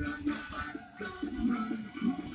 Run, run, run,